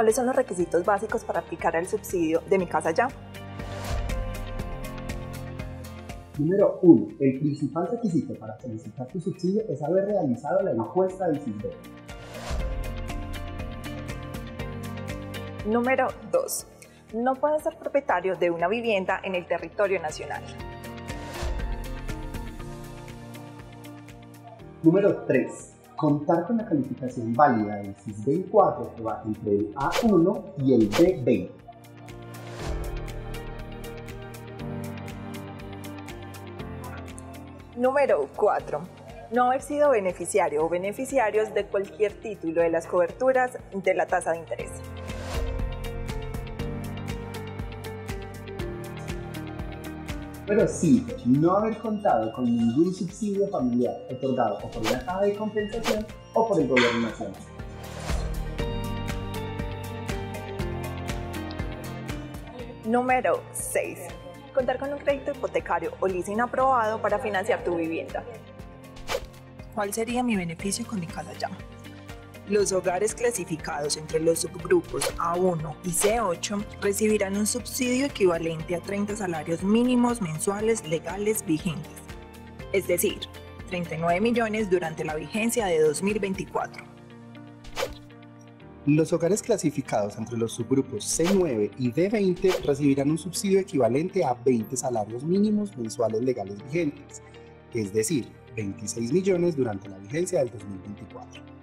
¿Cuáles son los requisitos básicos para aplicar el subsidio de Mi Casa Ya? Número 1. El principal requisito para solicitar tu subsidio es haber realizado la encuesta del CISBEN. Número 2. No puedes ser propietario de una vivienda en el territorio nacional. Número 3. Contar con la calificación válida del CISBEN 4 que va entre el A1 y el B20. Número 4. No haber sido beneficiario o beneficiarios de cualquier título de las coberturas de la tasa de interés. Pero sí, no haber contado con ningún subsidio familiar otorgado o por la caja de compensación o por el gobierno nacional. Número 6. Contar con un crédito hipotecario o leasing aprobado para financiar tu vivienda. ¿Cuál sería mi beneficio con mi casa ya? Los hogares clasificados entre los subgrupos A1 y C8 recibirán un subsidio equivalente a 30 salarios mínimos mensuales legales vigentes, es decir, 39 millones durante la vigencia de 2024. Los hogares clasificados entre los subgrupos C9 y D20 recibirán un subsidio equivalente a 20 salarios mínimos mensuales legales vigentes, es decir, 26 millones durante la vigencia del 2024.